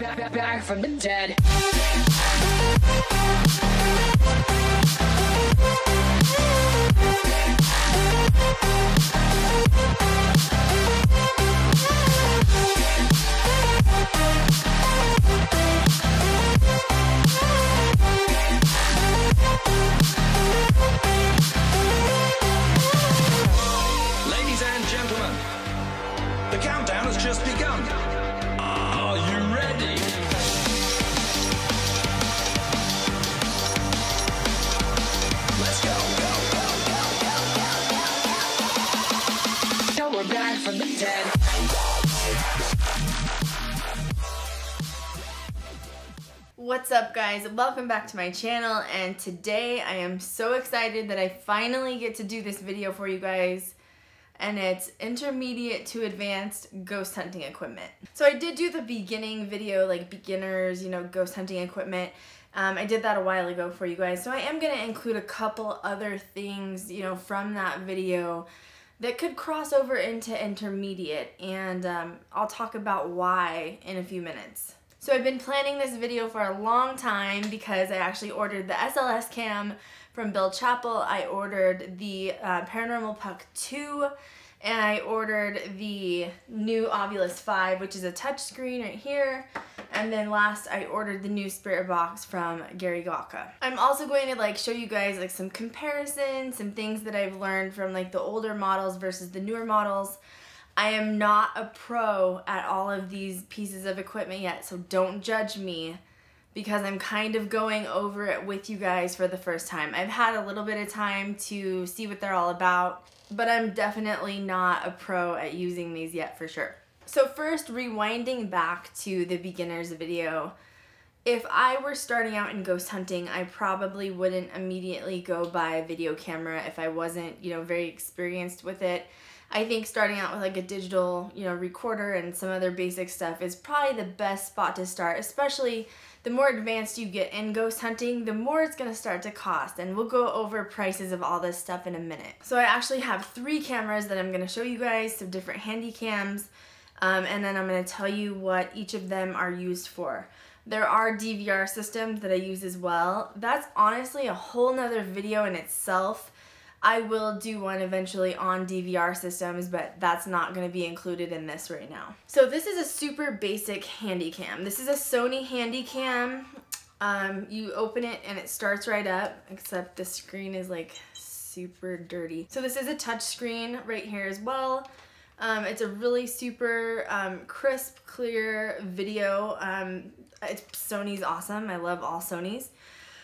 back, back from the dead. Ladies and gentlemen, the countdown has just begun. What's up guys? Welcome back to my channel and today I am so excited that I finally get to do this video for you guys and it's intermediate to advanced ghost hunting equipment. So I did do the beginning video like beginners, you know, ghost hunting equipment. Um, I did that a while ago for you guys so I am going to include a couple other things, you know, from that video that could cross over into intermediate and um, I'll talk about why in a few minutes. So I've been planning this video for a long time because I actually ordered the SLS cam from Bill Chappell. I ordered the uh, Paranormal Puck 2 and I ordered the new Ovilus 5 which is a touchscreen right here and then last I ordered the new Spirit Box from Gary Galka. I'm also going to like show you guys like some comparisons, some things that I've learned from like the older models versus the newer models. I am not a pro at all of these pieces of equipment yet, so don't judge me because I'm kind of going over it with you guys for the first time. I've had a little bit of time to see what they're all about, but I'm definitely not a pro at using these yet for sure. So first, rewinding back to the beginner's video, if I were starting out in ghost hunting, I probably wouldn't immediately go buy a video camera if I wasn't, you know, very experienced with it. I think starting out with like a digital, you know, recorder and some other basic stuff is probably the best spot to start, especially the more advanced you get in ghost hunting, the more it's gonna start to cost. And we'll go over prices of all this stuff in a minute. So I actually have three cameras that I'm gonna show you guys, some different handy cams, um, and then I'm gonna tell you what each of them are used for. There are DVR systems that I use as well. That's honestly a whole nother video in itself. I will do one eventually on DVR systems, but that's not going to be included in this right now. So this is a super basic Handycam. This is a Sony Handycam. Um, you open it and it starts right up, except the screen is like super dirty. So this is a touch screen right here as well. Um, it's a really super um, crisp, clear video. Um, it's, Sony's awesome. I love all Sony's.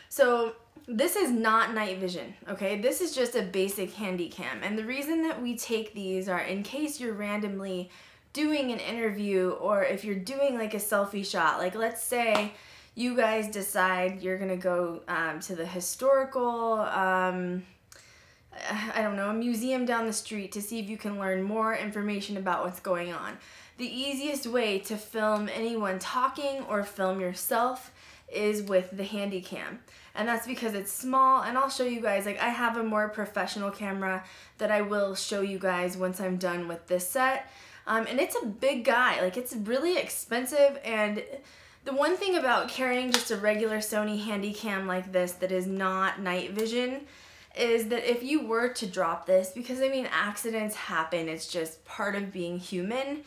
So this is not night vision, okay? This is just a basic handy cam. And the reason that we take these are in case you're randomly doing an interview or if you're doing like a selfie shot, like let's say you guys decide you're gonna go um, to the historical, um, I don't know, a museum down the street to see if you can learn more information about what's going on. The easiest way to film anyone talking or film yourself is with the handy cam And that's because it's small and I'll show you guys, like I have a more professional camera that I will show you guys once I'm done with this set. Um, and it's a big guy, like it's really expensive and the one thing about carrying just a regular Sony handy cam like this that is not night vision is that if you were to drop this, because I mean accidents happen, it's just part of being human,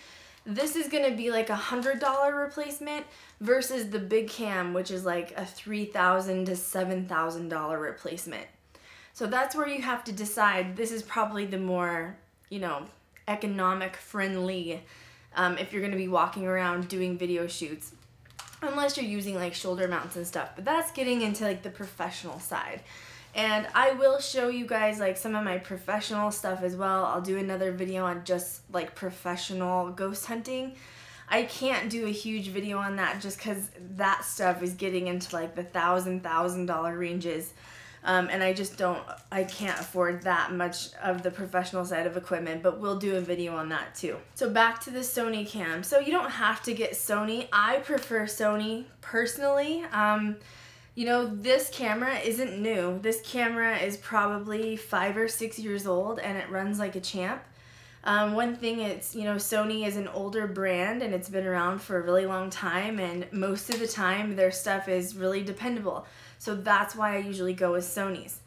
this is gonna be like a hundred dollar replacement versus the big cam, which is like a three thousand to seven thousand dollar replacement. So that's where you have to decide. This is probably the more, you know, economic friendly um, if you're gonna be walking around doing video shoots, unless you're using like shoulder mounts and stuff. But that's getting into like the professional side. And I will show you guys like some of my professional stuff as well. I'll do another video on just like professional ghost hunting. I can't do a huge video on that just because that stuff is getting into like the thousand, thousand dollar ranges. Um, and I just don't, I can't afford that much of the professional side of equipment, but we'll do a video on that too. So back to the Sony cam. So you don't have to get Sony. I prefer Sony personally. Um, you know, this camera isn't new. This camera is probably five or six years old and it runs like a champ. Um, one thing it's you know Sony is an older brand and it's been around for a really long time and most of the time their stuff is really dependable. So that's why I usually go with Sony's.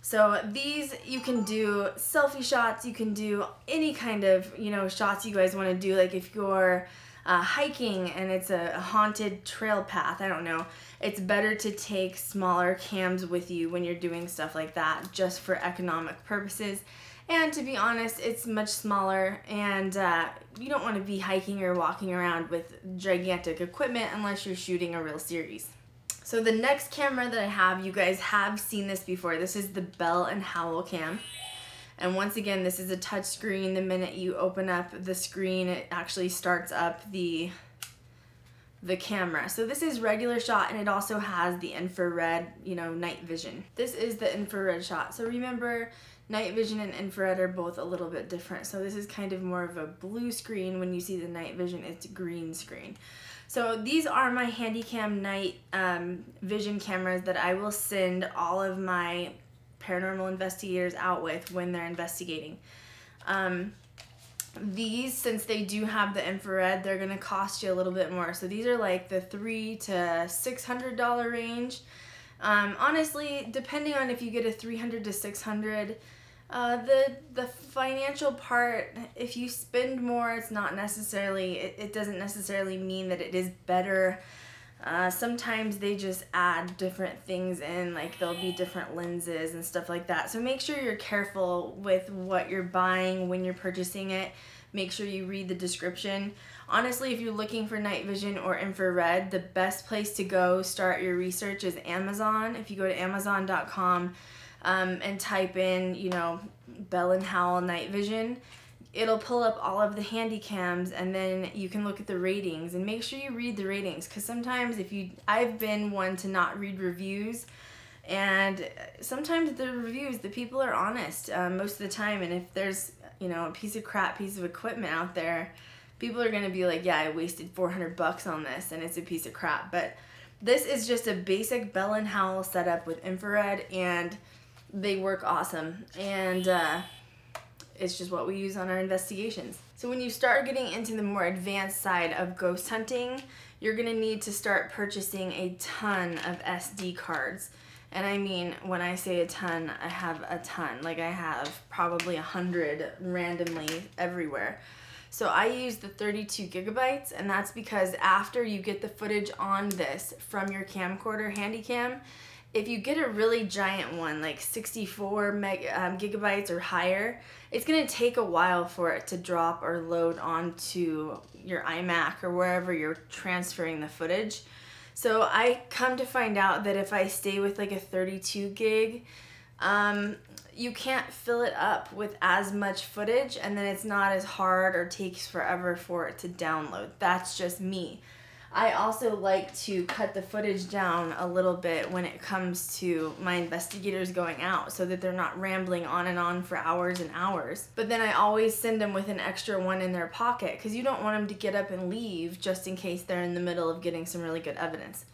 So these you can do selfie shots, you can do any kind of you know shots you guys want to do like if you're uh, hiking and it's a haunted trail path, I don't know. It's better to take smaller cams with you when you're doing stuff like that just for economic purposes and to be honest, it's much smaller and uh, you don't want to be hiking or walking around with gigantic equipment unless you're shooting a real series. So the next camera that I have, you guys have seen this before. This is the Bell and Howell cam. And once again, this is a touch screen. The minute you open up the screen, it actually starts up the the camera. So this is regular shot and it also has the infrared, you know, night vision. This is the infrared shot. So remember, night vision and infrared are both a little bit different. So this is kind of more of a blue screen. When you see the night vision, it's green screen. So these are my Handycam night um, vision cameras that I will send all of my paranormal investigators out with when they're investigating. Um, these, since they do have the infrared, they're gonna cost you a little bit more. So these are like the three to six hundred dollar range. Um, honestly, depending on if you get a 300 to 600, uh, the the financial part, if you spend more, it's not necessarily, it, it doesn't necessarily mean that it is better. Uh, sometimes they just add different things in, like there'll be different lenses and stuff like that. So make sure you're careful with what you're buying when you're purchasing it. Make sure you read the description. Honestly, if you're looking for night vision or infrared, the best place to go start your research is Amazon. If you go to amazon.com um, and type in, you know, Bell and Howell night vision, it'll pull up all of the handy cams and then you can look at the ratings and make sure you read the ratings because sometimes if you I've been one to not read reviews and sometimes the reviews the people are honest um, most of the time and if there's you know a piece of crap piece of equipment out there people are gonna be like, yeah, I wasted 400 bucks on this and it's a piece of crap. But this is just a basic Bell & Howell setup with infrared and they work awesome. And uh, it's just what we use on our investigations. So when you start getting into the more advanced side of ghost hunting, you're gonna need to start purchasing a ton of SD cards. And I mean, when I say a ton, I have a ton. Like I have probably a hundred randomly everywhere. So I use the 32 gigabytes and that's because after you get the footage on this from your camcorder Handycam, if you get a really giant one, like 64 meg, um, gigabytes or higher, it's gonna take a while for it to drop or load onto your iMac or wherever you're transferring the footage. So I come to find out that if I stay with like a 32 gig, um, you can't fill it up with as much footage and then it's not as hard or takes forever for it to download. That's just me. I also like to cut the footage down a little bit when it comes to my investigators going out so that they're not rambling on and on for hours and hours. But then I always send them with an extra one in their pocket because you don't want them to get up and leave just in case they're in the middle of getting some really good evidence.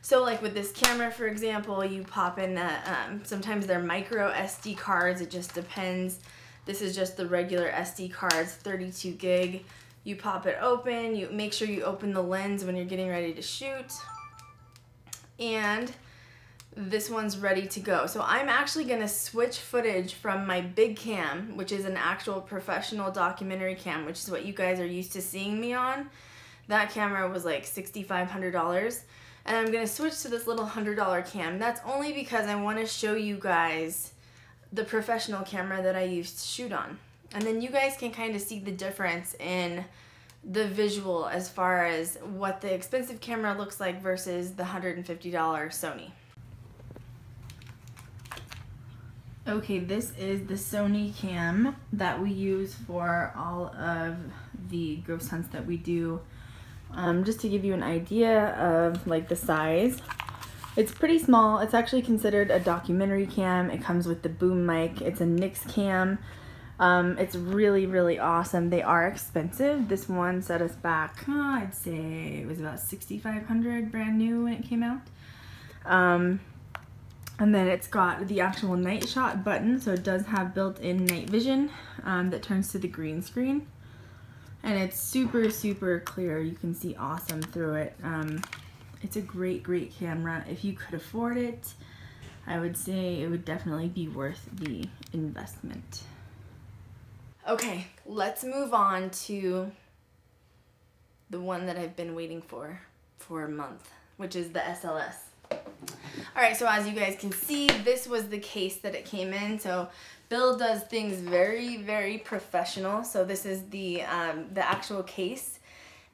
So like with this camera, for example, you pop in the, um, sometimes they're micro SD cards. It just depends. This is just the regular SD cards, 32 gig. You pop it open, you make sure you open the lens when you're getting ready to shoot. And this one's ready to go. So I'm actually gonna switch footage from my big cam, which is an actual professional documentary cam, which is what you guys are used to seeing me on. That camera was like $6,500 and I'm gonna switch to this little $100 cam. That's only because I wanna show you guys the professional camera that I used to shoot on. And then you guys can kind of see the difference in the visual as far as what the expensive camera looks like versus the $150 Sony. Okay, this is the Sony cam that we use for all of the ghost hunts that we do um, just to give you an idea of like the size. It's pretty small. It's actually considered a documentary cam. It comes with the boom mic. It's a Nix cam. Um, it's really, really awesome. They are expensive. This one set us back, oh, I'd say it was about 6500 brand new when it came out. Um, And then it's got the actual night shot button, so it does have built-in night vision um, that turns to the green screen. And it's super, super clear. You can see awesome through it. Um, it's a great, great camera. If you could afford it, I would say it would definitely be worth the investment. Okay, let's move on to the one that I've been waiting for for a month, which is the SLS. All right, so as you guys can see, this was the case that it came in. So Bill does things very, very professional. So this is the, um, the actual case.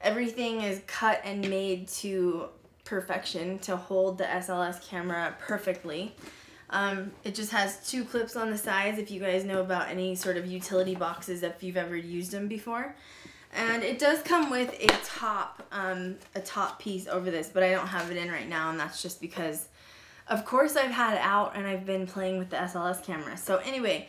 Everything is cut and made to perfection to hold the SLS camera perfectly. Um, it just has two clips on the sides if you guys know about any sort of utility boxes if you've ever used them before. And it does come with a top, um, a top piece over this, but I don't have it in right now, and that's just because, of course, I've had it out and I've been playing with the SLS camera. So anyway,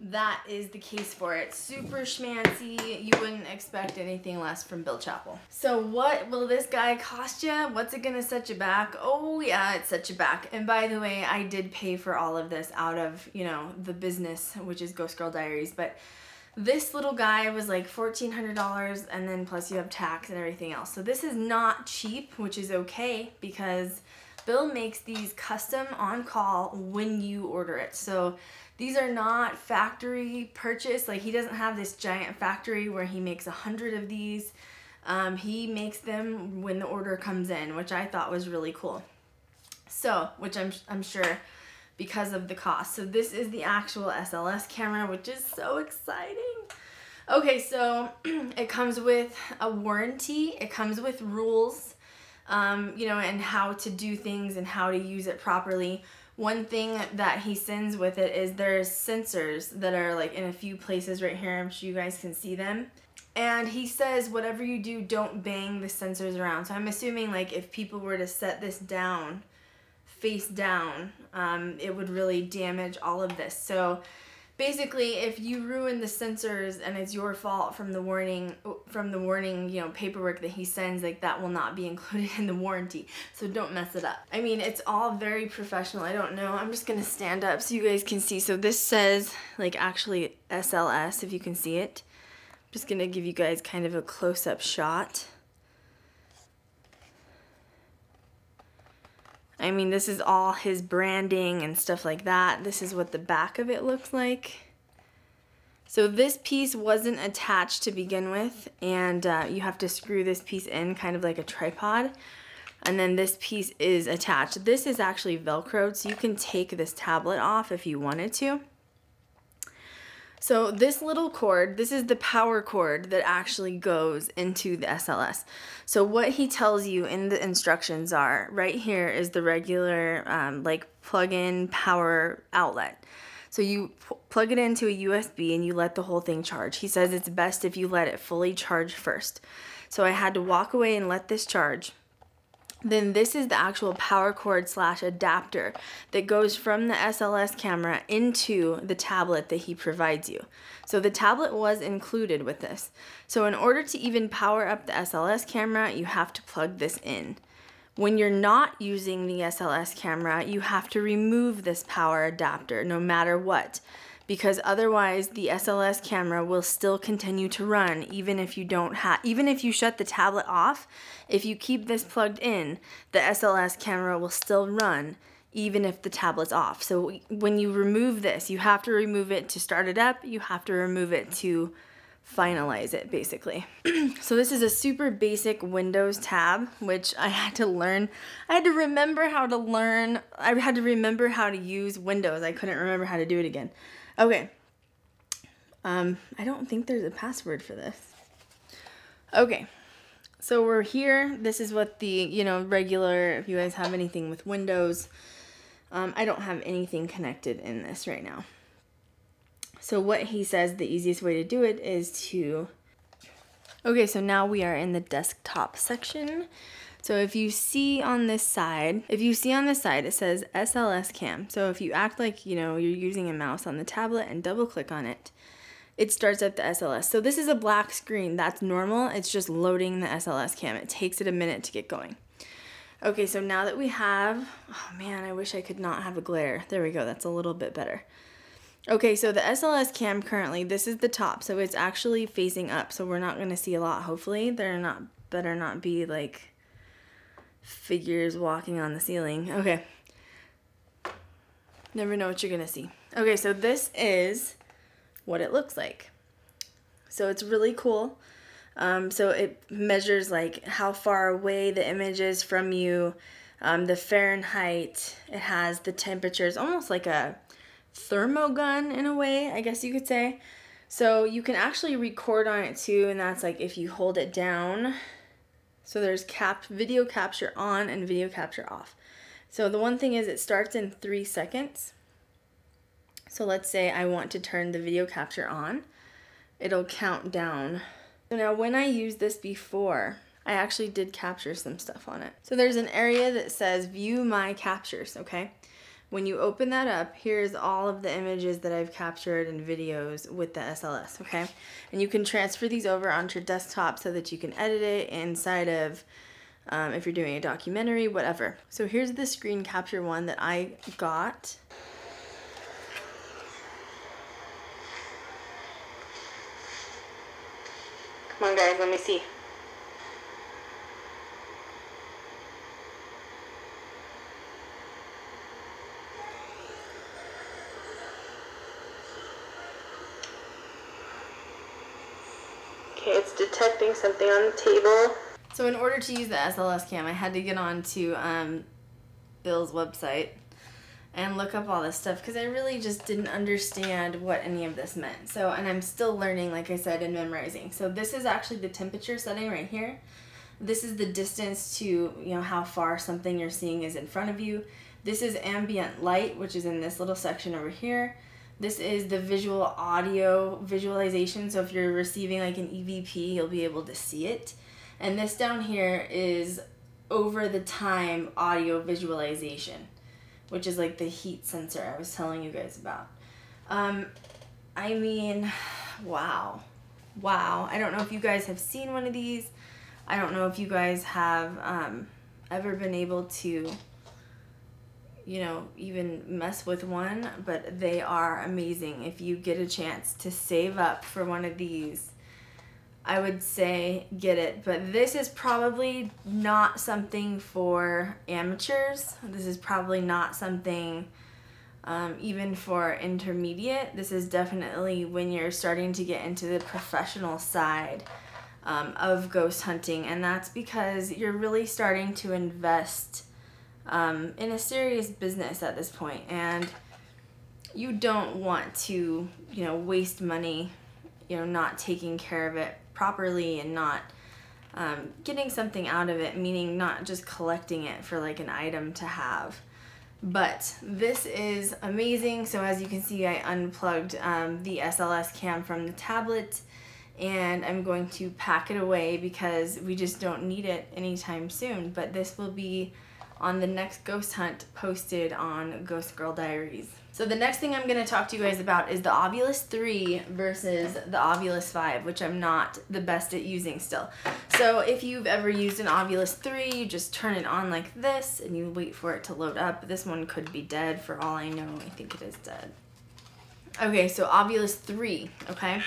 that is the case for it. Super schmancy. You wouldn't expect anything less from Bill Chappell. So what will this guy cost you? What's it gonna set you back? Oh yeah, it set you back. And by the way, I did pay for all of this out of, you know, the business, which is Ghost Girl Diaries, but this little guy was like $1,400 and then plus you have tax and everything else. So this is not cheap, which is okay because Bill makes these custom on call when you order it. So these are not factory purchase. Like he doesn't have this giant factory where he makes a hundred of these. Um, he makes them when the order comes in, which I thought was really cool. So, which I'm, I'm sure because of the cost. So this is the actual SLS camera, which is so exciting. Okay, so it comes with a warranty. It comes with rules, um, you know, and how to do things and how to use it properly. One thing that he sends with it is there's sensors that are like in a few places right here. I'm sure you guys can see them. And he says, whatever you do, don't bang the sensors around. So I'm assuming like if people were to set this down, face down, um, it would really damage all of this. So basically, if you ruin the sensors and it's your fault from the warning, from the warning, you know, paperwork that he sends, like that will not be included in the warranty. So don't mess it up. I mean, it's all very professional. I don't know. I'm just gonna stand up so you guys can see. So this says like actually SLS, if you can see it. I'm just gonna give you guys kind of a close-up shot. I mean, this is all his branding and stuff like that. This is what the back of it looks like. So this piece wasn't attached to begin with, and uh, you have to screw this piece in kind of like a tripod. And then this piece is attached. This is actually Velcroed, so you can take this tablet off if you wanted to. So this little cord, this is the power cord that actually goes into the SLS. So what he tells you in the instructions are, right here is the regular um, like plug-in power outlet. So you plug it into a USB and you let the whole thing charge. He says it's best if you let it fully charge first. So I had to walk away and let this charge then this is the actual power cord slash adapter that goes from the SLS camera into the tablet that he provides you. So the tablet was included with this. So in order to even power up the SLS camera, you have to plug this in. When you're not using the SLS camera, you have to remove this power adapter no matter what because otherwise the SLS camera will still continue to run even if you don't have even if you shut the tablet off if you keep this plugged in the SLS camera will still run even if the tablet's off. So when you remove this you have to remove it to start it up you have to remove it to finalize it basically. so this is a super basic Windows tab, which I had to learn. I had to remember how to learn. I had to remember how to use Windows. I couldn't remember how to do it again. Okay. Um, I don't think there's a password for this. Okay. So we're here. This is what the, you know, regular, if you guys have anything with Windows, um, I don't have anything connected in this right now. So what he says the easiest way to do it is to, okay, so now we are in the desktop section. So if you see on this side, if you see on this side, it says SLS cam. So if you act like, you know, you're using a mouse on the tablet and double click on it, it starts up the SLS. So this is a black screen. That's normal. It's just loading the SLS cam. It takes it a minute to get going. Okay, so now that we have, oh man, I wish I could not have a glare. There we go, that's a little bit better. Okay, so the SLS cam currently, this is the top, so it's actually facing up, so we're not going to see a lot, hopefully. There are not better not be, like, figures walking on the ceiling. Okay. Never know what you're going to see. Okay, so this is what it looks like. So it's really cool. Um, so it measures like how far away the image is from you, um, the Fahrenheit. It has the temperatures, almost like a thermogun in a way, I guess you could say. So you can actually record on it too, and that's like if you hold it down. So there's cap video capture on and video capture off. So the one thing is it starts in three seconds. So let's say I want to turn the video capture on. It'll count down so now when I used this before, I actually did capture some stuff on it. So there's an area that says view my captures, okay? When you open that up, here's all of the images that I've captured and videos with the SLS, okay? And you can transfer these over onto your desktop so that you can edit it inside of, um, if you're doing a documentary, whatever. So here's the screen capture one that I got. Come on guys, let me see. Okay, it's detecting something on the table. So in order to use the SLS cam, I had to get on to um, Bill's website and look up all this stuff because I really just didn't understand what any of this meant. So, and I'm still learning, like I said, and memorizing. So this is actually the temperature setting right here. This is the distance to, you know, how far something you're seeing is in front of you. This is ambient light, which is in this little section over here. This is the visual audio visualization. So if you're receiving like an EVP, you'll be able to see it. And this down here is over the time audio visualization which is like the heat sensor I was telling you guys about. Um, I mean, wow. Wow. I don't know if you guys have seen one of these. I don't know if you guys have um, ever been able to, you know, even mess with one, but they are amazing. If you get a chance to save up for one of these, I would say get it. But this is probably not something for amateurs. This is probably not something um, even for intermediate. This is definitely when you're starting to get into the professional side um, of ghost hunting. And that's because you're really starting to invest um, in a serious business at this. And you don't want to, you know, waste money, you know, not taking care of it properly and not um, getting something out of it, meaning not just collecting it for like an item to have. But this is amazing. So as you can see, I unplugged um, the SLS cam from the tablet and I'm going to pack it away because we just don't need it anytime soon. But this will be on the next ghost hunt posted on Ghost Girl Diaries. So the next thing I'm going to talk to you guys about is the Ovilus 3 versus the Ovilus 5, which I'm not the best at using still. So if you've ever used an Ovilus 3, you just turn it on like this and you wait for it to load up. This one could be dead for all I know. I think it is dead. Okay, so Ovilus 3, okay?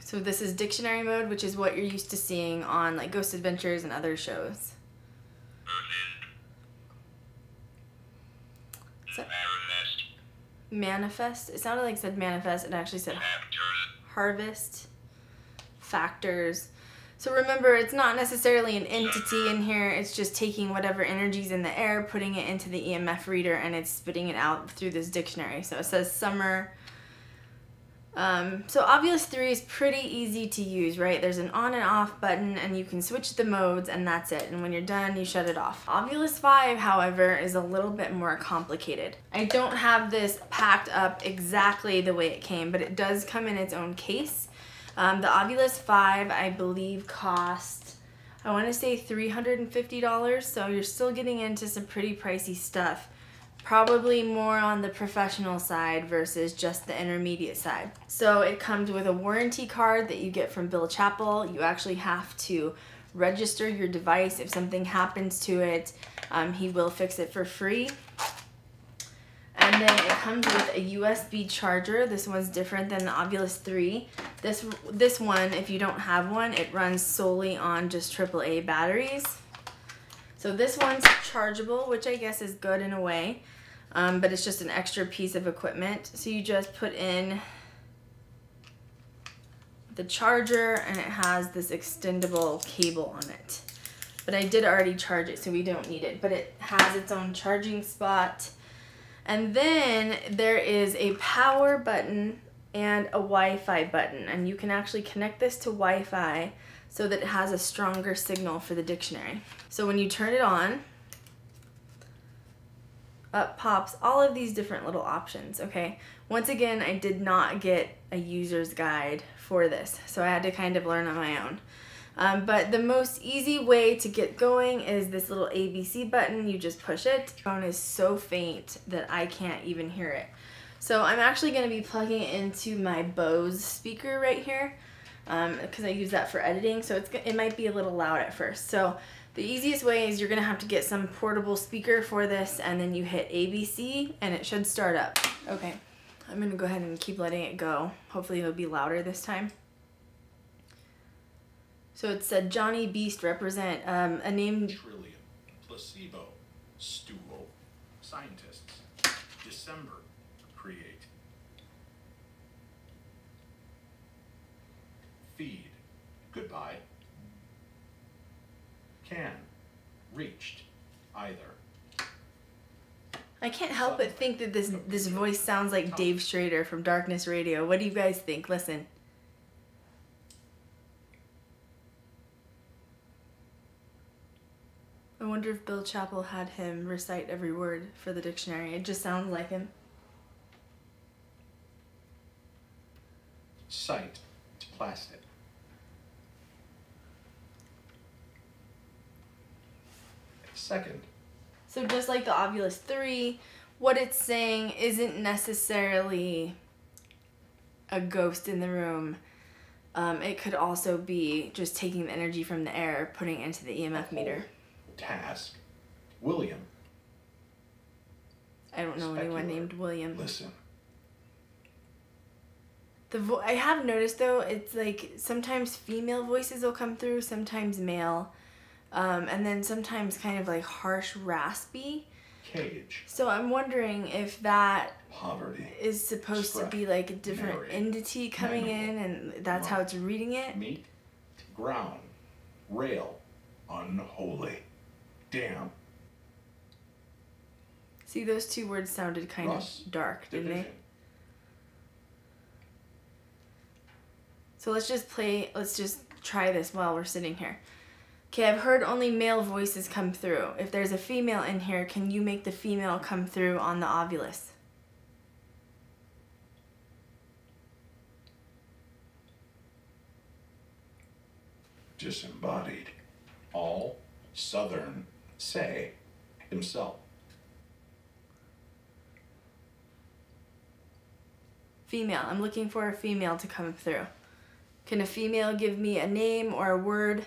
So this is dictionary mode, which is what you're used to seeing on like Ghost Adventures and other shows. So, manifest. It sounded like it said manifest. It actually said harvest factors. So remember, it's not necessarily an entity in here. It's just taking whatever energy's in the air, putting it into the EMF reader, and it's spitting it out through this dictionary. So it says summer, um, so Ovilus 3 is pretty easy to use, right? There's an on and off button and you can switch the modes and that's it. And when you're done, you shut it off. Ovilus 5, however, is a little bit more complicated. I don't have this packed up exactly the way it came, but it does come in its own case. Um, the Ovilus 5, I believe, cost, I want to say $350, so you're still getting into some pretty pricey stuff probably more on the professional side versus just the intermediate side. So it comes with a warranty card that you get from Bill Chappell. You actually have to register your device. If something happens to it, um, he will fix it for free. And then it comes with a USB charger. This one's different than the Ovilus 3. This, this one, if you don't have one, it runs solely on just AAA batteries. So this one's chargeable, which I guess is good in a way, um, but it's just an extra piece of equipment. So you just put in the charger and it has this extendable cable on it. But I did already charge it, so we don't need it. But it has its own charging spot. And then there is a power button and a Wi-Fi button. And you can actually connect this to Wi-Fi so that it has a stronger signal for the dictionary. So when you turn it on, up pops all of these different little options, okay? Once again, I did not get a user's guide for this, so I had to kind of learn on my own. Um, but the most easy way to get going is this little ABC button. You just push it. The phone is so faint that I can't even hear it. So I'm actually going to be plugging it into my Bose speaker right here because um, I use that for editing. So it's it might be a little loud at first. So the easiest way is you're gonna have to get some portable speaker for this and then you hit ABC and it should start up. Okay, I'm gonna go ahead and keep letting it go. Hopefully it'll be louder this time. So it said Johnny Beast represent um, a name. Trillium, placebo, stool, scientists, goodbye. Can, reached, either. I can't help but think that this this voice sounds like Dave Schrader from Darkness Radio. What do you guys think? Listen. I wonder if Bill Chappell had him recite every word for the dictionary. It just sounds like him. Sight, It's plastic. Second, So just like the Ovilus 3, what it's saying isn't necessarily a ghost in the room. Um, it could also be just taking the energy from the air, putting it into the EMF meter. task, William, I don't know anyone named William. listen. The vo- I have noticed though, it's like sometimes female voices will come through, sometimes male, um, and then sometimes kind of like harsh, raspy. Cage, So I'm wondering if that poverty, is supposed to be like a different entity coming in, and that's how it's reading it. meat, ground, rail, unholy, damn, See, those two words sounded kind Russ, of dark, didn't division. they? So let's just play, let's just try this while we're sitting here. Okay, I've heard only male voices come through. If there's a female in here, can you make the female come through on the Ovilus? disembodied, all southern, say, himself. Female. I'm looking for a female to come through. Can a female give me a name or a word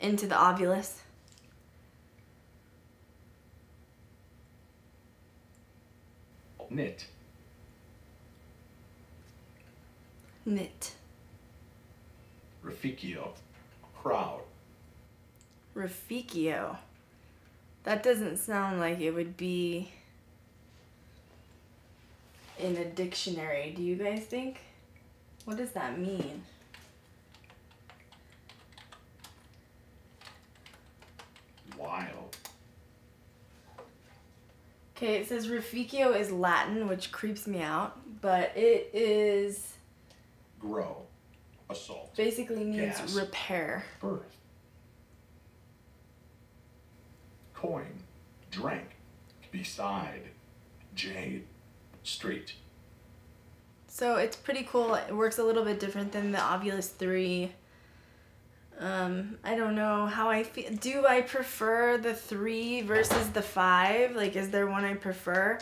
into the Ovilus? Knit, Knit. Rafikio, crowd, Rafikio. That doesn't sound like it would be in a dictionary. Do you guys think? What does that mean? Okay, it says Rafikio is Latin, which creeps me out, but it is grow, assault, basically means Gas. repair. birth. Coin, drank, beside, jade, street. So it's pretty cool. It works a little bit different than the Ovilus 3. Um, I don't know how I feel. Do I prefer the 3 versus the 5? Like, is there one I prefer?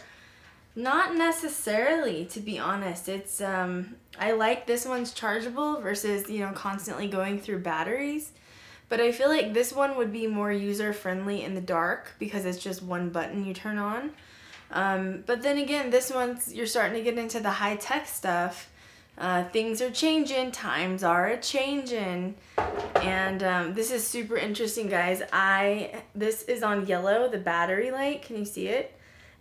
Not necessarily, to be honest. It's, um, I like this one's chargeable versus, you know, constantly going through batteries. But I feel like this one would be more user friendly in the dark because it's just one button you turn on. Um, but then again, this one's, you're starting to get into the high tech stuff. Uh, things are changing, times are changing. And um, this is super interesting, guys. I This is on yellow, the battery light. Can you see it?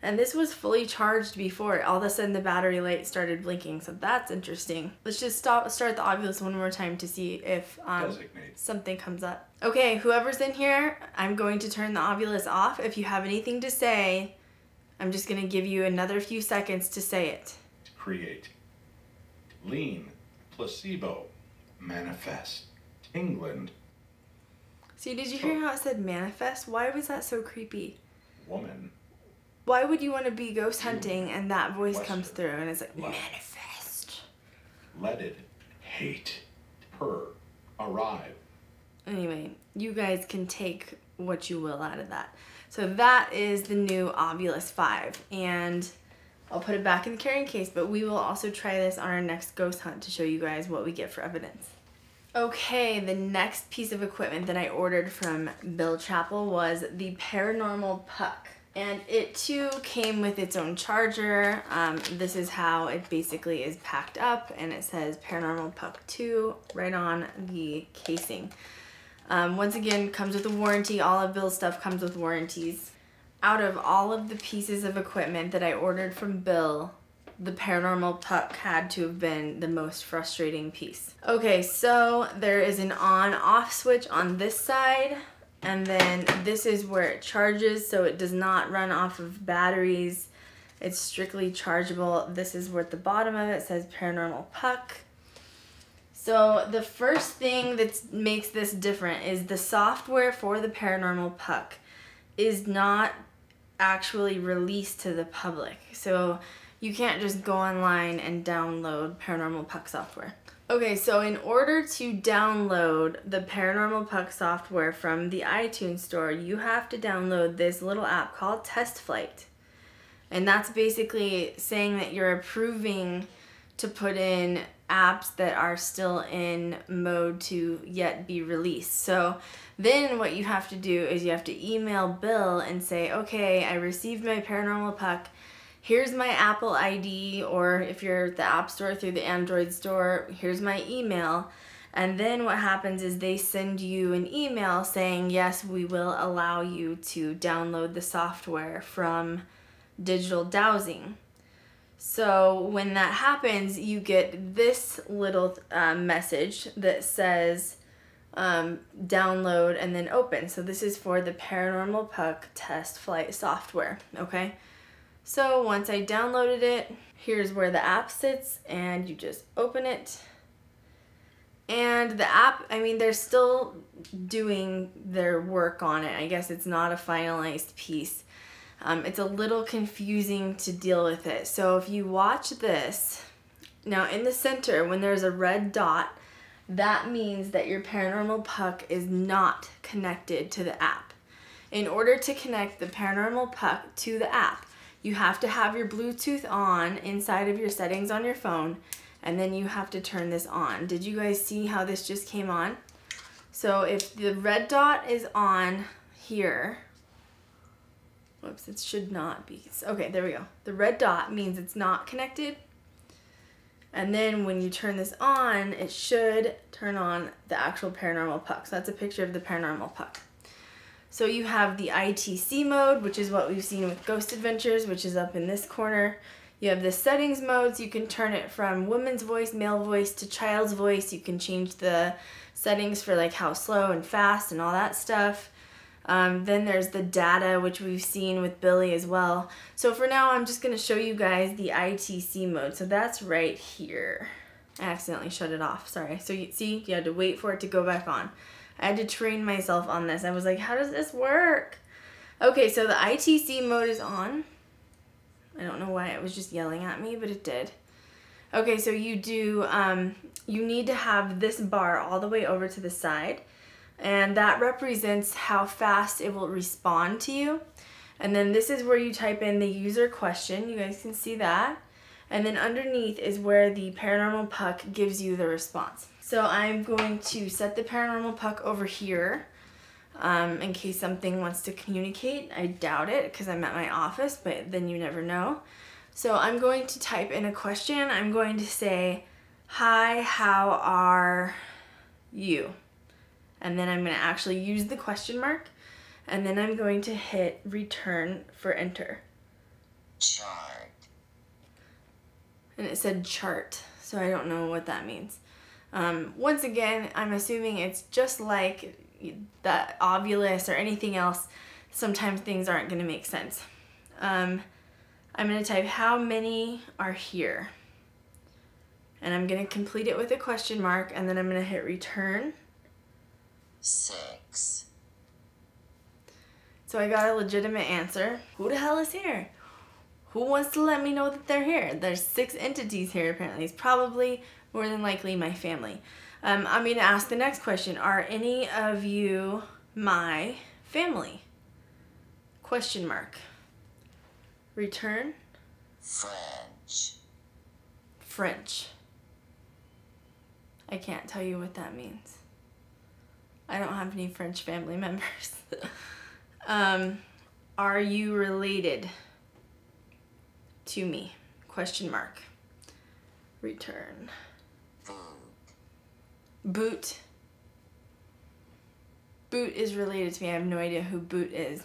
And this was fully charged before. All of a sudden, the battery light started blinking. So that's interesting. Let's just stop, start the Ovilus one more time to see if um, something comes up. Okay, whoever's in here, I'm going to turn the Ovilus off. If you have anything to say, I'm just going to give you another few seconds to say it. Create. Lean. Placebo. Manifest. England. See, did you hear how it said manifest? Why was that so creepy? Woman. Why would you want to be ghost hunting and that voice comes through and it's like Love. manifest? Leaded. Hate. Per. Arrive. Anyway, you guys can take what you will out of that. So that is the new Ovilus 5 and I'll put it back in the carrying case, but we will also try this on our next ghost hunt to show you guys what we get for evidence. Okay, the next piece of equipment that I ordered from Bill Chappell was the Paranormal Puck. And it too came with its own charger. Um, this is how it basically is packed up and it says Paranormal Puck 2 right on the casing. Um, once again, comes with a warranty. All of Bill's stuff comes with warranties. Out of all of the pieces of equipment that I ordered from Bill, the paranormal puck had to have been the most frustrating piece. Okay, so there is an on off switch on this side and then this is where it charges so it does not run off of batteries. It's strictly chargeable. This is where at the bottom of it says paranormal puck. So the first thing that makes this different is the software for the paranormal puck is not actually released to the public. So you can't just go online and download Paranormal Puck software. Okay, so in order to download the Paranormal Puck software from the iTunes store, you have to download this little app called Test Flight. And that's basically saying that you're approving to put in apps that are still in mode to yet be released. So then what you have to do is you have to email Bill and say, okay, I received my Paranormal Puck. Here's my Apple ID, or if you're the App Store through the Android store, here's my email. And then what happens is they send you an email saying, yes, we will allow you to download the software from Digital Dowsing. So when that happens, you get this little uh, message that says um, download and then open. So this is for the Paranormal Puck Test Flight software, okay? So once I downloaded it, here's where the app sits and you just open it. And the app, I mean, they're still doing their work on it. I guess it's not a finalized piece. Um, it's a little confusing to deal with it. So if you watch this, now in the center, when there's a red dot, that means that your paranormal puck is not connected to the app. In order to connect the paranormal puck to the app, you have to have your Bluetooth on inside of your settings on your phone, and then you have to turn this on. Did you guys see how this just came on? So if the red dot is on here, whoops, it should not be. Okay, there we go. The red dot means it's not connected. And then when you turn this on, it should turn on the actual paranormal puck. So that's a picture of the paranormal puck. So you have the ITC mode, which is what we've seen with Ghost Adventures, which is up in this corner. You have the settings modes. You can turn it from woman's voice, male voice to child's voice. You can change the settings for like how slow and fast and all that stuff. Um, then there's the data, which we've seen with Billy as well. So for now, I'm just going to show you guys the ITC mode. So that's right here. I accidentally shut it off. Sorry. So you see, you had to wait for it to go back on. I had to train myself on this. I was like, how does this work? Okay, so the ITC mode is on. I don't know why it was just yelling at me, but it did. Okay, so you do, um, you need to have this bar all the way over to the side. And that represents how fast it will respond to you. And then this is where you type in the user question. You guys can see that. And then underneath is where the paranormal puck gives you the response. So I'm going to set the paranormal puck over here um, in case something wants to communicate. I doubt it because I'm at my office, but then you never know. So I'm going to type in a question. I'm going to say, hi, how are you? And then I'm going to actually use the question mark. And then I'm going to hit return for enter. chart, And it said chart, so I don't know what that means. Um, once again, I'm assuming it's just like the Ovilus or anything else. Sometimes things aren't going to make sense. Um, I'm going to type how many are here. And I'm going to complete it with a question mark and then I'm going to hit return. Six, So I got a legitimate answer. Who the hell is here? Who wants to let me know that they're here? There's six entities here apparently. It's probably more than likely my family. Um, I'm going to ask the next question. Are any of you my family? Question mark. Return. French, French. I can't tell you what that means. I don't have any French family members. um, are you related to me? Question mark. Return. boot, Boot. Is related to me. I have no idea who Boot is.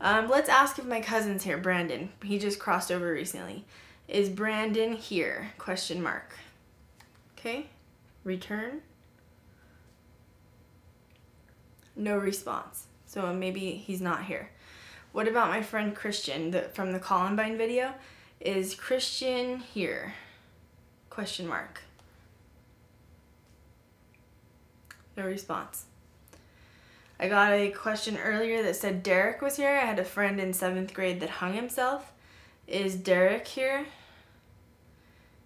Um, let's ask if my cousin's here. Brandon. He just crossed over recently. Is Brandon here? Question mark. Okay. Return. No response. So maybe he's not here. What about my friend Christian the, from the Columbine video? Is Christian here? Question mark. No response. I got a question earlier that said Derek was here. I had a friend in seventh grade that hung himself. Is Derek here?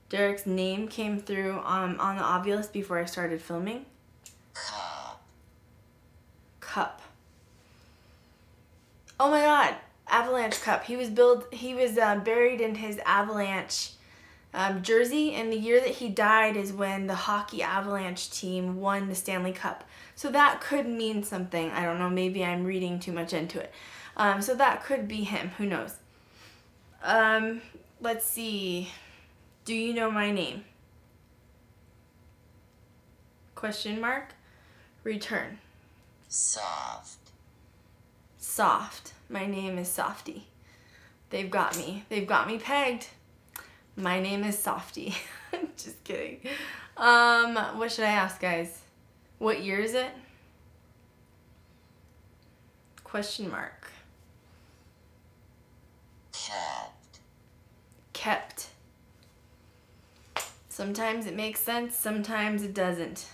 Derek's name came through um, on the Ovilus before I started filming. Cup. Oh my god, Avalanche Cup. He was built. He was uh, buried in his Avalanche um, jersey, and the year that he died is when the hockey Avalanche team won the Stanley Cup. So that could mean something. I don't know. Maybe I'm reading too much into it. Um, so that could be him. Who knows? Um, let's see. Do you know my name? Question mark. Return. Soft, Soft. My name is Softy. They've got me. They've got me pegged. My name is Softy. Just kidding. Um, what should I ask, guys? What year is it? Question mark. kept, Kept. Sometimes it makes sense, sometimes it doesn't.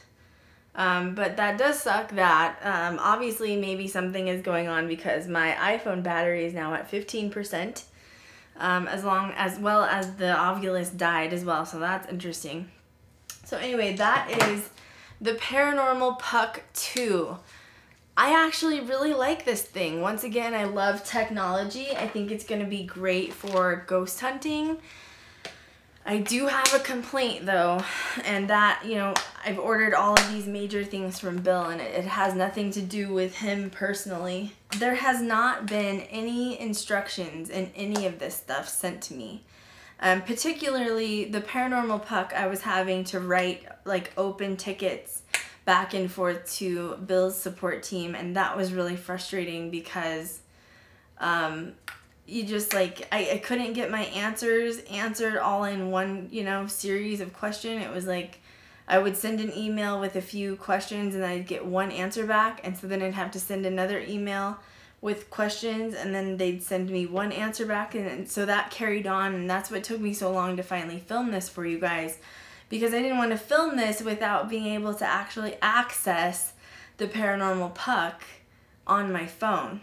Um, but that does suck that um, obviously maybe something is going on because my iPhone battery is now at 15%, um, as long as well as the Ovilus died as well. So that's interesting. So anyway, that is the Paranormal Puck 2. I actually really like this thing. Once again, I love technology. I think it's going to be great for ghost hunting. I do have a complaint though, and that, you know, I've ordered all of these major things from Bill and it, has nothing to do with him personally. There has not been any instructions in any of this stuff sent to me. Um, particularly the paranormal puck, I was having to write like open tickets back and forth to Bill's support team, and that was really frustrating because um, you just like I, I couldn't get my answers answered all in one you know series of question. It was like i would send an email with a few questions and i'd get one answer back and so then i'd have to send another email with questions and then they'd send me one answer back and then- so that carried on and that's what took me so long to finally film this for you guys because i didn't want to film this without being able to actually access the paranormal puck on my phone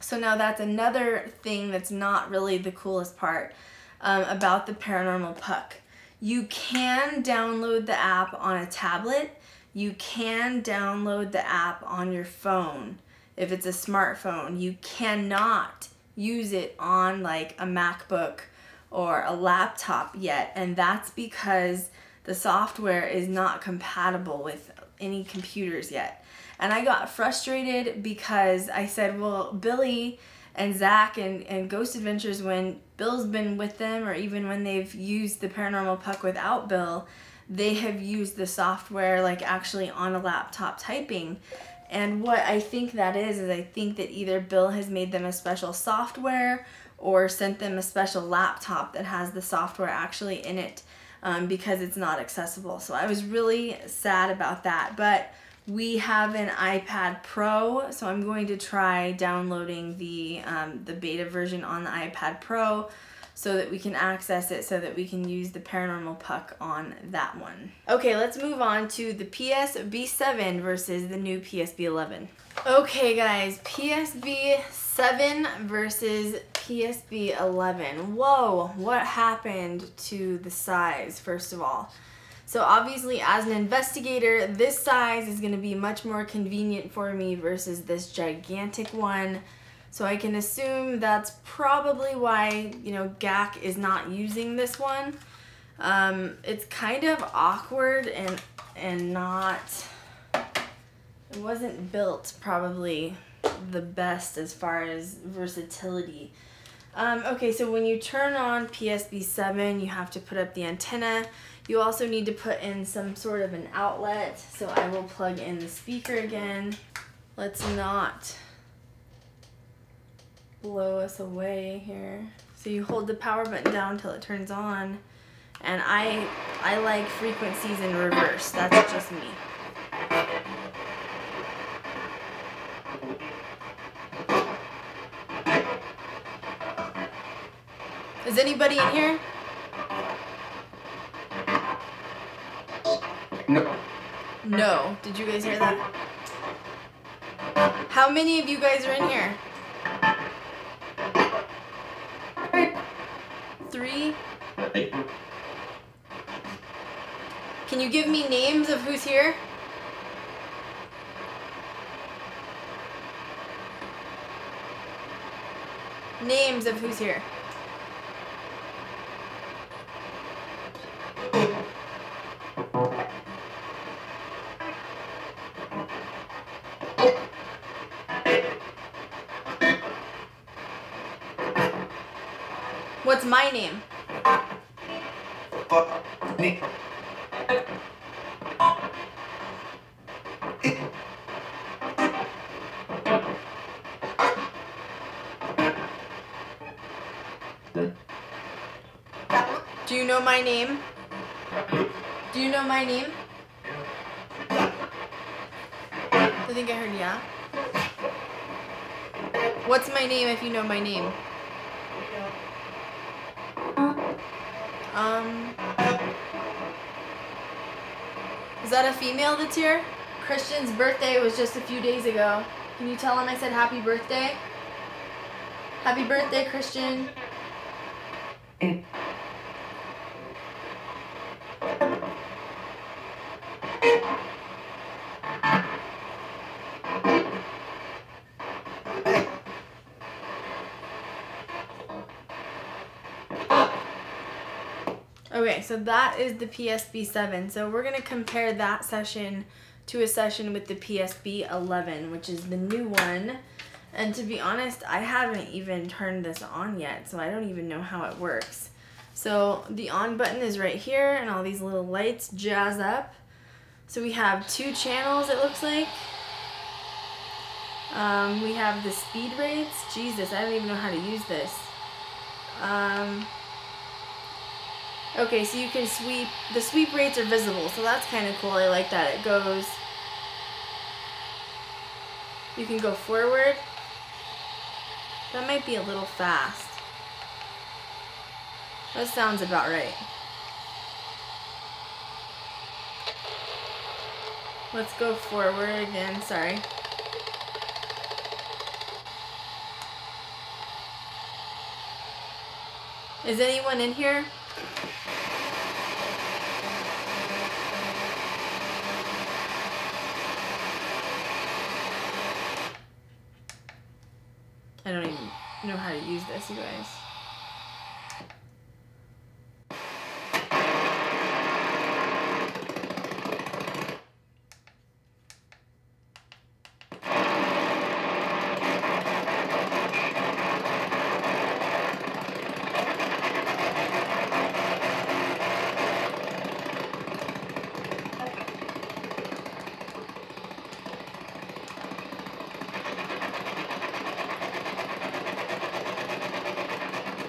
so now that's another thing that's not really the coolest part um, about the Paranormal Puck. You can download the app on a tablet. You can download the app on your phone if it's a smartphone. You cannot use it on like a MacBook or a laptop yet, and that's because the the software is not compatible with any computers yet. And I got frustrated because I said, well, Billy and Zak and, and Ghost Adventures, when Bill's been with them, or even when they've used the Paranormal Puck without Bill, they have used the software like actually on a laptop typing. And what I think that is, is I think that either Bill has made them a special software or sent them a special laptop that has the software actually in it um, because it's not accessible. So I was really sad about that. But we have an iPad Pro, so I'm going to try downloading the, um, the beta version on the iPad Pro so that we can access it so that we can use the paranormal puck on that one. Okay, let's move on to the PSB 7 versus the new PSB 11. Okay guys, PSB 7 versus PSB 11. Whoa, what happened to the size first of all? So obviously as an investigator, this size is to be much more convenient for me versus this gigantic one. So I can assume that's probably why, you know, GAC is not using this one. Um, it's kind of awkward and, and not, it wasn't built probably the best as far as versatility. Um, okay, so when you turn on PSB 7, you have to put up the antenna. You also need to put in some sort of an outlet. So I will plug in the speaker again. Let's not blow us away here. So you hold the power button down until it turns on. And I, I like frequencies in reverse. That's just me. Is anybody in here? No. Did you guys hear that? How many of you guys are in here? Three? Can you give me names of who's here? Names of who's here. My name? Do you know my name? Do you know my name? I think I heard yeah. What's my name if you know my name? Um, is that a female that's here? Christian's birthday was just a few days ago. Can you tell him I said happy birthday? Happy birthday, Christian. So that is the PSB 7. So we're going to compare that session to a session with the PSB 11, which is the new one. And to be honest, I haven't even turned this on yet, so I don't even know how it works. So the on button is right here, and all these little lights jazz up. So we have two channels, it looks like. Um, we have the speed rates. Jesus, I don't even know how to use this. Um, Okay, so you can sweep, the sweep rates are visible, so that's kind of cool. I like that. It goes, you can go forward. That might be a little fast. That sounds about right. Let's go forward again, sorry. Is anyone in here? I don't even know how to use this, you guys.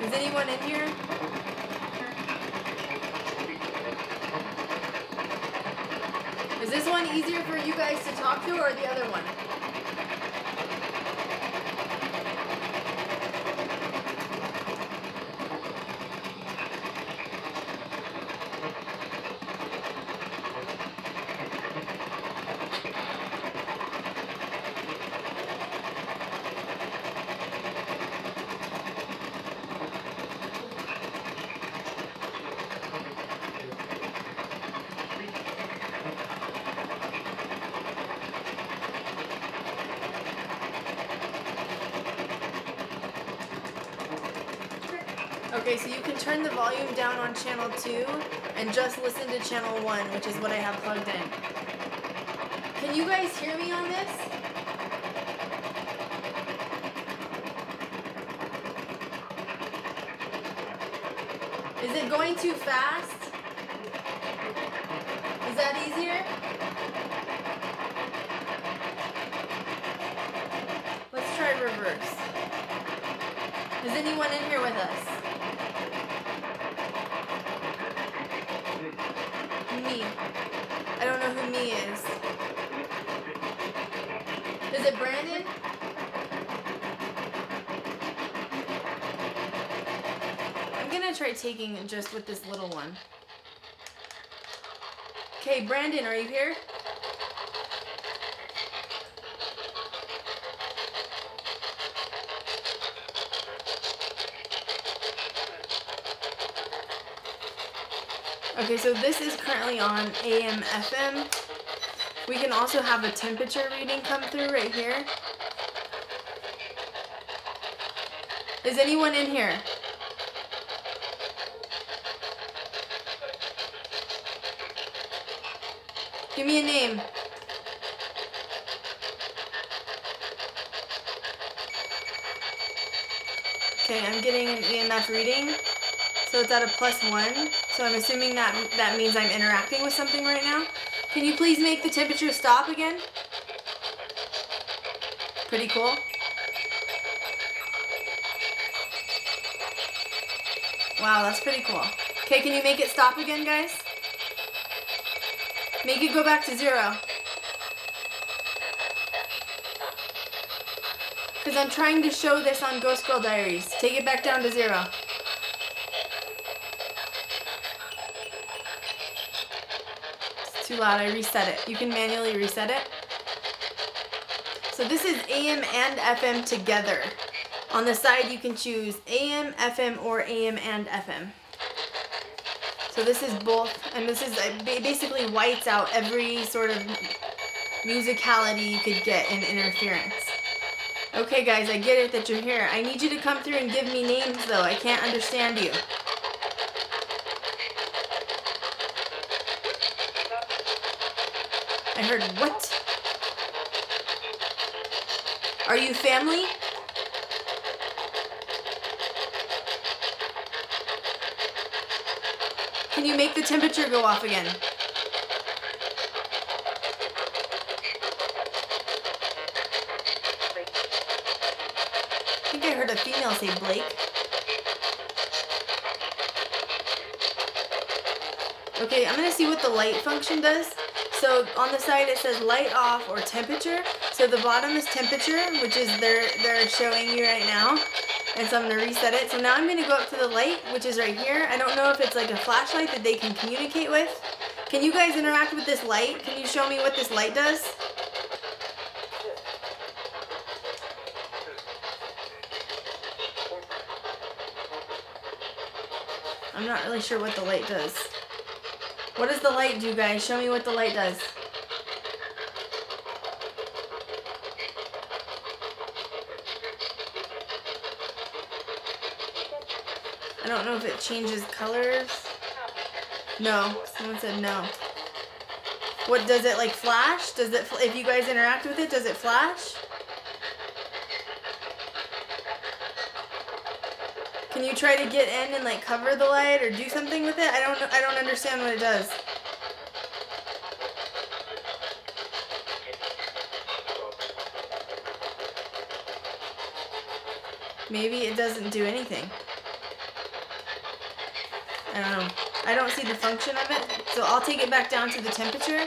Is anyone in here? Is this one easier for you guys to talk to or the other one? Okay, so you can turn the volume down on channel 2 and just listen to channel 1, which is what I have plugged in. Can you guys hear me on this? Is it going too fast? Is that easier? Let's try reverse. Is anyone in here with us? Me. I don't know who me is. Is it Brandon? I'm gonna try taking it just with this little one. Okay, Brandon, are you here? Okay, so this is currently on AM FM. We can also have a temperature reading come through right here. Is anyone in here? Give me a name. Okay, I'm getting an EMF reading. So it's at a plus one. So I'm assuming that that means I'm interacting with something right now. Can you please make the temperature stop again? Pretty cool. Wow, that's pretty cool. Okay, can you make it stop again, guys? Make it go back to zero. Because I'm trying to show this on Ghost Girl Diaries. Take it back down to zero. Too loud. I reset it. You can manually reset it. So this is AM and FM together. On the side you can choose AM, FM, or AM and FM. So this is both, and this is uh, basically whites out every sort of musicality you could get in interference. Okay guys, I get it that you're here. I need you to come through and give me names though. I can't understand you. Heard what? Are you family? Can you make the temperature go off again? I think I heard a female say Blake. Okay, I'm gonna see what the light function does. So on the side it says light off or temperature. So the bottom is temperature, which is they're they're showing you right now. And so I'm gonna reset it. So now I'm gonna go up to the light, which is right here. I don't know if it's like a flashlight that they can communicate with. Can you guys interact with this light? Can you show me what this light does? I'm not really sure what the light does. What does the light do, guys? Show me what the light does. I don't know if it changes colors. No, someone said no. What does it like flash? Does it, if you guys interact with it, does it flash? Can you try to get in and like cover the light or do something with it? I don't. I don't understand what it does. Maybe it doesn't do anything. I don't know. I don't see the function of it. So I'll take it back down to the temperature,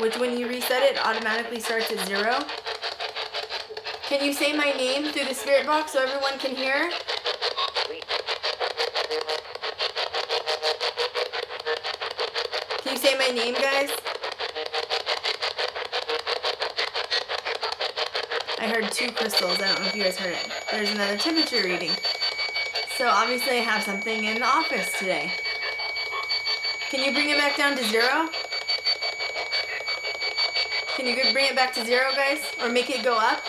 which when you reset it, automatically starts at zero. Can you say my name through the spirit box so everyone can hear? Can you say my name, guys? I crystals. I don't know if you guys heard it. There's another temperature reading. So obviously I have something in the office today. Can you bring it back down to zero? Can you bring it back to zero, guys? Or make it go up?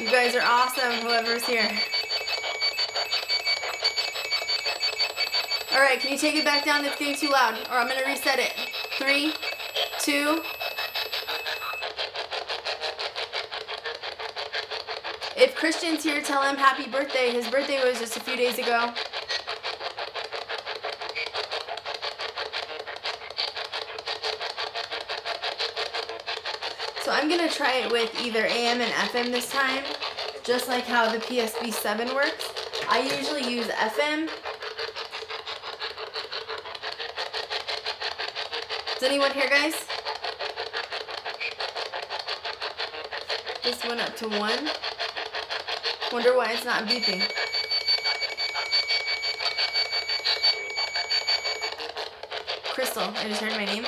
You guys are awesome, whoever's here. Alright, can you take it back down? It's getting too loud. Or I'm going to reset it. Three, two. If Christian's here, tell him happy birthday. His birthday was just a few days ago. So I'm going to try it with either AM and FM this time, just like how the PSB 7 works. I usually use FM. Does anyone hear, guys? This went up to 1. Wonder why it's not beeping. Krystal, I just heard my name.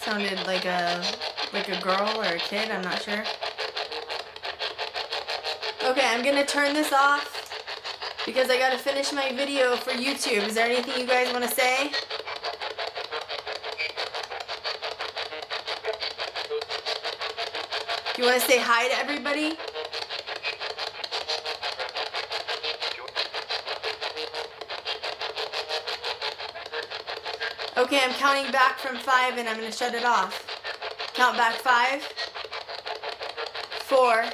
Sounded like a like a girl or a kid, I'm not sure. Okay, I'm gonna turn this off because I gotta finish my video for YouTube. Is there anything you guys wanna say? You wanna say hi to everybody? Okay, I'm counting back from five and I'm gonna shut it off. Count back five, four,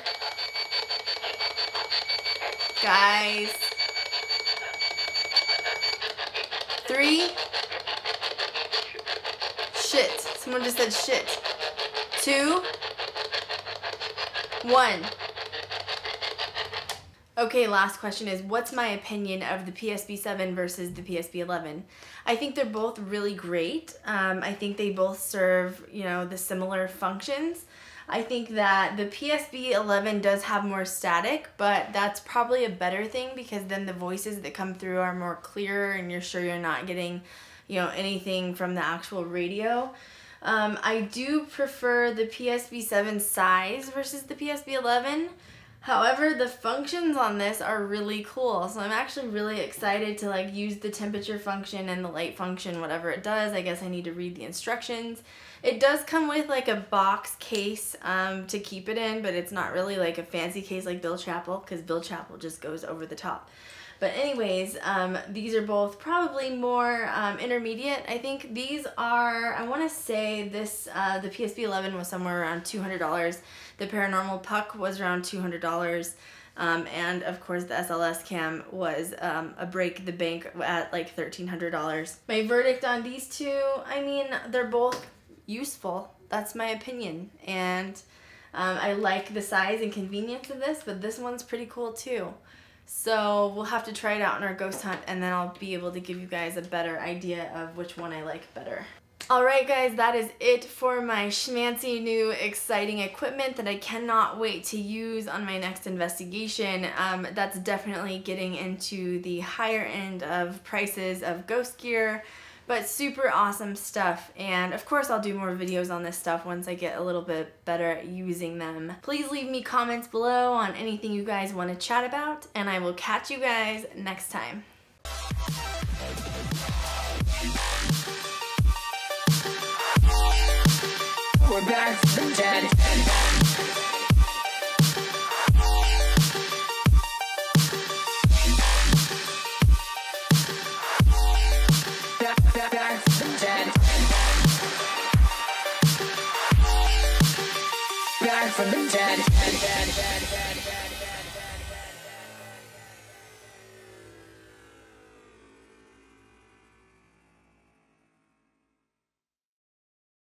guys, three, shit, someone just said shit, two, one. Okay, last question is what's my opinion of the PSB 7 versus the PSB 11? I think they're both really great. Um, I think they both serve, you know, the similar functions. I think that the PSB 11 does have more static, but that's probably a better thing because then the voices that come through are more clear and you're sure you're not getting, you know, anything from the actual radio. Um, I do prefer the PSB 7 size versus the PSB 11. However, the functions on this are really cool. So I'm actually really excited to like use the temperature function and the light function, whatever it does. I guess I need to read the instructions. It does come with like a box case um, to keep it in, but it's not really like a fancy case like Bill Chappell because Bill Chappell just goes over the top. But anyways, um, these are both probably more um, intermediate. I think these are, I want to say this, uh, the PSB 11 was somewhere around $200. The Paranormal Puck was around $200. Um, and of course the SLS cam was um, a break the bank at like $1,300. My verdict on these two, I mean, they're both useful. That's my opinion. And um, I like the size and convenience of this, but this one's pretty cool too. So we'll have to try it out in our ghost hunt and then I'll be able to give you guys a better idea of which one I like better. Alright guys, that is it for my schmancy new exciting equipment that I cannot wait to use on my next investigation. Um, that's definitely getting into the higher end of prices of ghost gear but super awesome stuff and of course I'll do more videos on this stuff once I get a little bit better at using them. Please leave me comments below on anything you guys want to chat about and I will catch you guys next time. We're back from dead. From the dead.